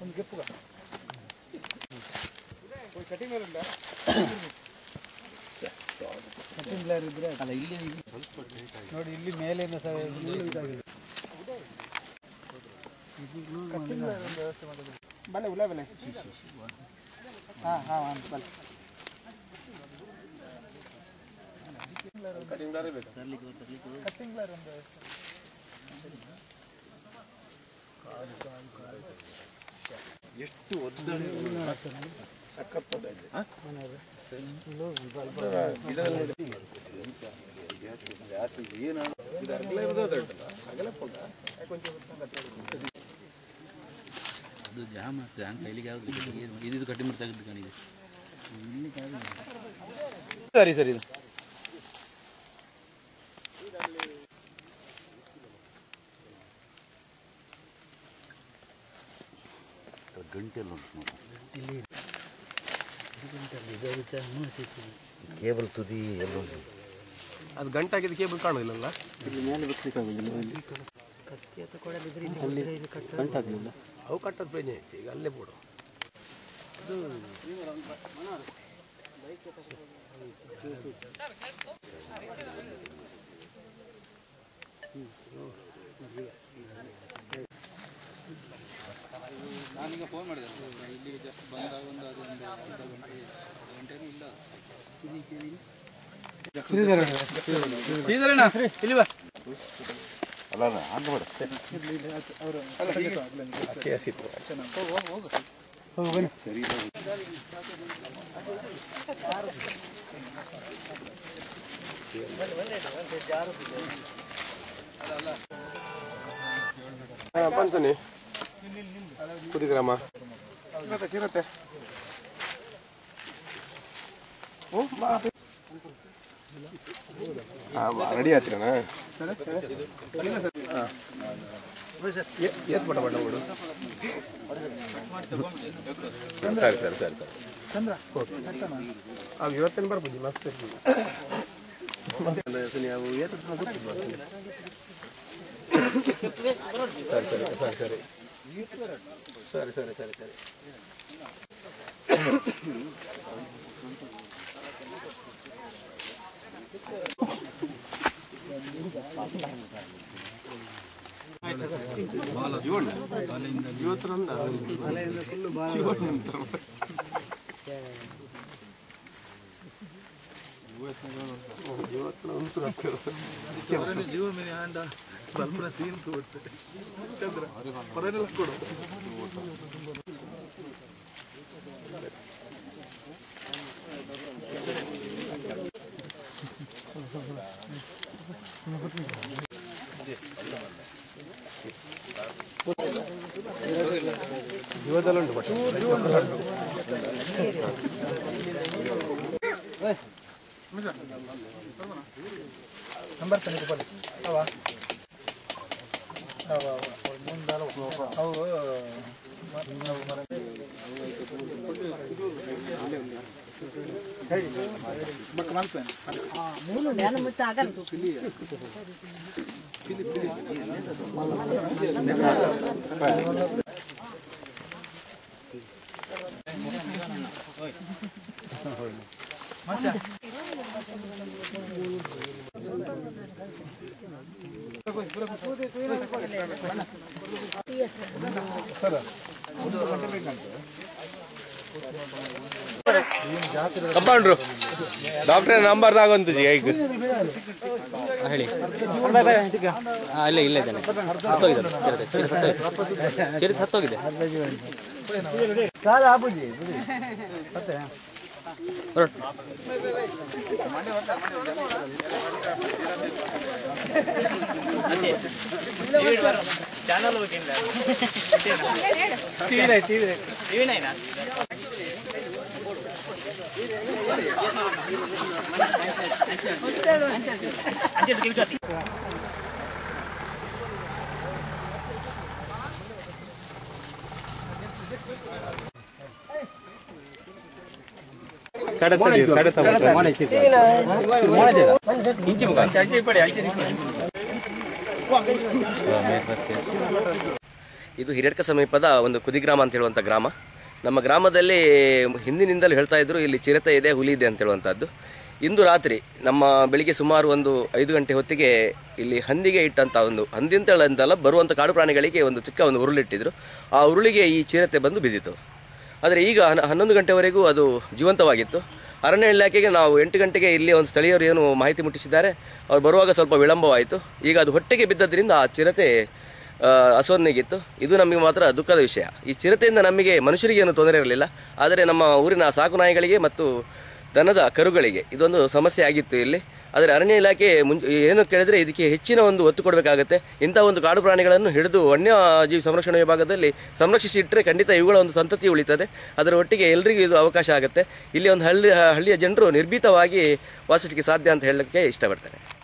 ಒಂದು ಗೆಪ್ಪುಗ cutting blur ಇದ್ರೆ ಅಲ್ಲ ಇಲ್ಲಿ ನೋಡಿ ಇಲ್ಲಿ ಮೇಲಿಂದ ಸಹ ಇದಾಗಿದೆ ಬಲೆ ಉಲ ಬಲೆ ಹಾಂ ಹಾಂ ಒಂದು ಬಲೆ ಕಟಿಂಗ್ ಬ್ಲರ್ ಬೇಕು ಕಟಿಂಗ್ ಬ್ಲರ್ ಒಂದು ಎಷ್ಟು ಒದ್ದಣೆ ಅದು ಜಾಮ್ ಆಗ್ತದೆ ಹಂಗೆ ಕೈಲಿಗೆ ಯಾವುದು ಇದು ಕಡಿಮೆ ತೆಗೆದು ಕಾಣಿದೆ ಸರಿ ಸರಿ. ಗಂಟೆಲ್ಲ ಇಲ್ಲಿ ಕೇಬಲ್ ತುದಿ ಎಲ್ಲ ಅದು ಗಂಟಾಗಿದ್ದು ಕೇಬಲ್ ಕಾಣೋದಿಲ್ಲಲ್ಲ? ಇಲ್ಲಿ ಮೇಲೆ ಇಲ್ಲಿ ಕತ್ತಿ ಅಥವಾ ಅವು ಕಟ್ಟೋದು ಪ್ರಯೋಜನ ಐತಿ ಈಗ ಅಲ್ಲೇ ಬಿಡು ಇದು ಹ್ಞೂ ನಾನೀಗ ಫೋನ್ ಮಾಡಿದೆ. ಇಲ್ಲಿ ಜಸ್ಟ್ ಬಂದಾಗ ಒಂದು ಅದು ಒಂದು ಅರ್ಧ ಗಂಟೆ ಗಂಟೆನೂ ಇಲ್ಲ. ಇಲ್ಲಿ ಬಾ ಅಲ್ಲ ಅಲ್ಲ ಹಂಗೆ ಬೇಡ ಹಸಿ ಹಸಿ ಪಂಚನಿ ಕುದಿಗ್ರಾಮ கொடுக்குறேம்மா கிரத்தை ஆமாம் ரெடி ஆச்சுண்ணா ஏற்பட்ட பண்ண விடும் சரி ಸರಿ ಸರಿ ಚಂದ್ರ ಅವು ಇವತ್ತೇನು ಬರ್ಬೋದು ಮಸ್ತ್ ಇರ್ಬೋದು ಅವು ಏತದ ಸರಿ ಸರಿ ಸರಿ ಸರಿ சரி சரி சரி சரி ಜೀವನ ಜೀವ ಮೇಲೆ ಆಂಡ ನಲ್ಮರ ಸೀನ್ ತೋರ್ತೆ ಚಂದ್ರ ಪರನೆಲ್ಲ ಕೊಡು ಯುವದಲ್ಲುಂಟು ಬಟ್ ನಂಬರ್ ತಂದು ಕೊಡಿ ಅವಾ Masya. ಕಂಪೌಂಡ್ರು. ಡಾಕ್ಟರ್ ನಂಬರ್ ತಗೊಂತು ಈಗ ಹೇಳಿ ಇಲ್ಲ ಇಲ್ಲ ಇದ್ದಾನೆ. ಸತ್ತೋಗಿದೆ. ಚಿರತೆ ಸತ್ತೋಗಿದೆ ಹೊರಟು. ఛానల్ టీవీ టీవీ నైనా ಕಡತ ಕಡತ ಮೋಣ ಮೋಣ ಇಂಚು ಮುಖ ಅಂಚೆ ಇಪ್ಪಡಿ ಅಂಚೆ ಇದು ಹಿರಿಯಡ್ಕ ಸಮೀಪದ ಒಂದು ಕುದಿಗ್ರಾಮ ಅಂತ ಹೇಳುವಂಥ ಗ್ರಾಮ. ನಮ್ಮ ಗ್ರಾಮದಲ್ಲಿ ಹಿಂದಿನಿಂದಲೂ ಹೇಳ್ತಾ ಇದ್ರು, ಇಲ್ಲಿ ಚಿರತೆ ಇದೆ, ಹುಲಿ ಇದೆ ಅಂತ ಹೇಳುವಂಥದ್ದು ಇಂದು ರಾತ್ರಿ ನಮ್ಮ ಬೆಳಿಗ್ಗೆ ಸುಮಾರು ಒಂದು ಐದು ಗಂಟೆ ಹೊತ್ತಿಗೆ ಇಲ್ಲಿ ಹಂದಿಗೆ ಇಟ್ಟಂಥ ಒಂದು ಹಂದಿ ಅಂತ ಹೇಳಂತಲ್ಲ ಬರುವಂಥ ಕಾಡು ಪ್ರಾಣಿಗಳಿಗೆ ಒಂದು ಚಿಕ್ಕ ಒಂದು ಉರುಳಿಟ್ಟಿದ್ರು. ಆ ಉರುಳಿಗೆ ಈ ಚಿರತೆ ಬಂದು ಬಿದ್ದಿತು. ಆದರೆ ಈಗ ಹನ್ನ ಹನ್ನೊಂದು ಗಂಟೆವರೆಗೂ ಅದು ಜೀವಂತವಾಗಿತ್ತು. ಅರಣ್ಯ ಇಲಾಖೆಗೆ ನಾವು ಎಂಟು ಗಂಟೆಗೆ ಇಲ್ಲಿ ಒಂದು ಸ್ಥಳೀಯರು ಏನು ಮಾಹಿತಿ ಮುಟ್ಟಿಸಿದ್ದಾರೆ. ಅವ್ರು ಬರುವಾಗ ಸ್ವಲ್ಪ ವಿಳಂಬವಾಯಿತು. ಈಗ ಅದು ಹೊಟ್ಟೆಗೆ ಬಿದ್ದದ್ರಿಂದ ಆ ಚಿರತೆ ಅಸೋನ್ನಿಗಿತ್ತು ಇದು ನಮಗೆ ಮಾತ್ರ ದುಃಖದ ವಿಷಯ. ಈ ಚಿರತೆಯಿಂದ ನಮಗೆ ಮನುಷ್ಯರಿಗೆ ಏನು ತೊಂದರೆ ಇರಲಿಲ್ಲ. ಆದರೆ ನಮ್ಮ ಊರಿನ ಸಾಕು ನಾಯಿಗಳಿಗೆ ಮತ್ತು ದನದ ಕರುಗಳಿಗೆ. ಇದೊಂದು ಸಮಸ್ಯೆ ಆಗಿತ್ತು ಇಲ್ಲಿ. ಆದರೆ ಅರಣ್ಯ ಇಲಾಖೆ ಮುಂ ಏನು ಕೇಳಿದರೆ ಇದಕ್ಕೆ ಹೆಚ್ಚಿನ ಒಂದು ಒತ್ತು ಕೊಡಬೇಕಾಗುತ್ತೆ. ಇಂಥ ಒಂದು ಕಾಡು ಪ್ರಾಣಿಗಳನ್ನು ಹಿಡಿದು ವನ್ಯಜೀವಿ ಸಂರಕ್ಷಣಾ ವಿಭಾಗದಲ್ಲಿ ಸಂರಕ್ಷಿಸಿ ಇಟ್ಟರೆ ಖಂಡಿತ ಇವುಗಳ ಒಂದು ಸಂತತಿ ಉಳಿತದೆ. ಅದರ ಒಟ್ಟಿಗೆ ಎಲ್ರಿಗೂ ಇದು ಅವಕಾಶ ಆಗುತ್ತೆ. ಇಲ್ಲಿ ಒಂದು ಹಳ್ಳಿ, ಹಳ್ಳಿಯ ಜನರು ನಿರ್ಭೀತವಾಗಿ ವಾಸಿಸಲಿಕ್ಕೆ ಸಾಧ್ಯ ಅಂತ ಹೇಳೋಕ್ಕೆ ಇಷ್ಟಪಡ್ತೇನೆ.